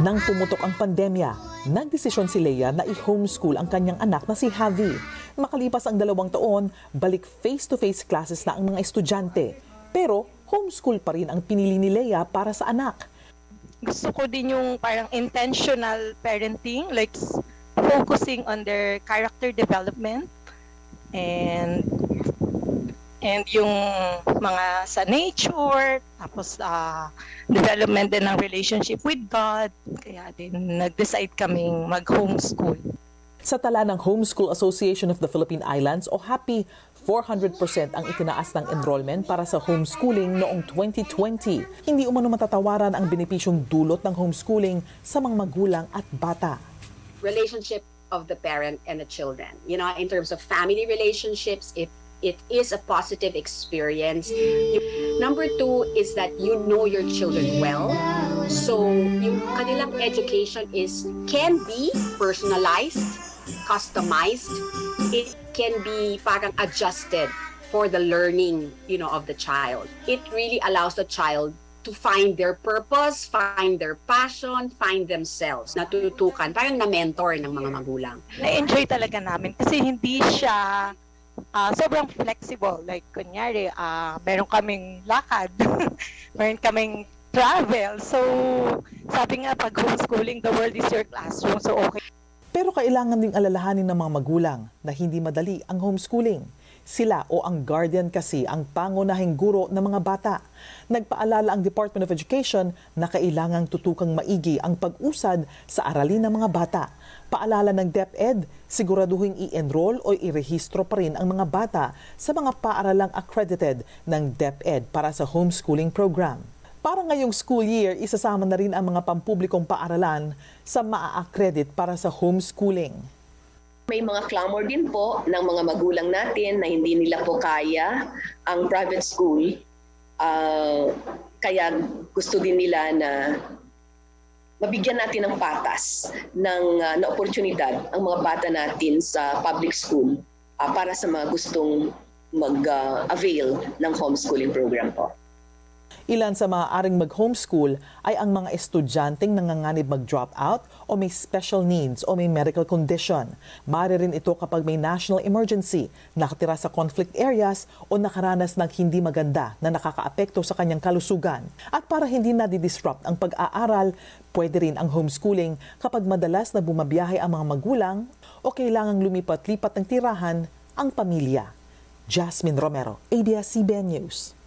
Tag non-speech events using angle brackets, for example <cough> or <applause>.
Nang pumutok ang pandemya, nagdesisyon si Leia na i-homeschool ang kanyang anak na si Javi. Makalipas ang dalawang taon, balik face-to-face classes na ang mga estudyante. Pero homeschool pa rin ang pinili ni Leia para sa anak. Gusto ko din yung parang intentional parenting, like focusing on their character development and and yung mga sa nature, tapos uh, development din ng relationship with God. Kaya din nag-decide kaming mag-homeschool. Sa tala ng Homeschool Association of the Philippine Islands o HAPI, 400% ang itinaas ng enrollment para sa homeschooling noong 2020. Hindi umano matatawaran ang benepisyong dulot ng homeschooling sa mga magulang at bata. Relationship of the parent and the children. You know, in terms of family relationships, if it is a positive experience. Number two is that you know your children well. So, yung kanilang education is can be personalized, customized. It can be parang adjusted for the learning, you know, of the child. It really allows the child to find their purpose, find their passion, find themselves. Natututukan, parang na-mentor ng mga magulang. Na-enjoy talaga namin kasi hindi siya uh, sobrang flexible. Like, kunyari, uh, meron kaming lakad, <laughs> meron kaming travel. So, sabi nga, pag homeschooling, the world is your classroom. So, okay. Pero kailangan ding alalahanin ng mga magulang na hindi madali ang homeschooling. Sila o ang guardian kasi ang pangunahing guro ng mga bata. Nagpaalala ang Department of Education na kailangang tutukang maigi ang pag-usad sa aralin ng mga bata. Paalala ng DepEd, siguraduhin i-enroll o i-rehistro pa rin ang mga bata sa mga paaralang accredited ng DepEd para sa homeschooling program. Para ngayong school year, isasama na rin ang mga pampublikong paaralan sa maa-accredit para sa homeschooling. May mga clamor din po ng mga magulang natin na hindi nila po kaya ang private school. Uh, kaya gusto din nila na mabigyan natin ng patas ng uh, na oportunidad ang mga bata natin sa public school uh, para sa mga gustong mag-avail uh, ng homeschooling program po. Ilan sa maaaring mag-homeschool ay ang mga estudyanteng nanganganib mag-drop out o may special needs o may medical condition. Maaari rin ito kapag may national emergency, nakatira sa conflict areas o nakaranas ng hindi maganda na nakakaapekto sa kanyang kalusugan. At para hindi na disrupt ang pag-aaral, pwede rin ang homeschooling kapag madalas na bumabiyahe ang mga magulang o kailangang lumipat-lipat ng tirahan ang pamilya. Jasmine Romero, ABS-CBN News.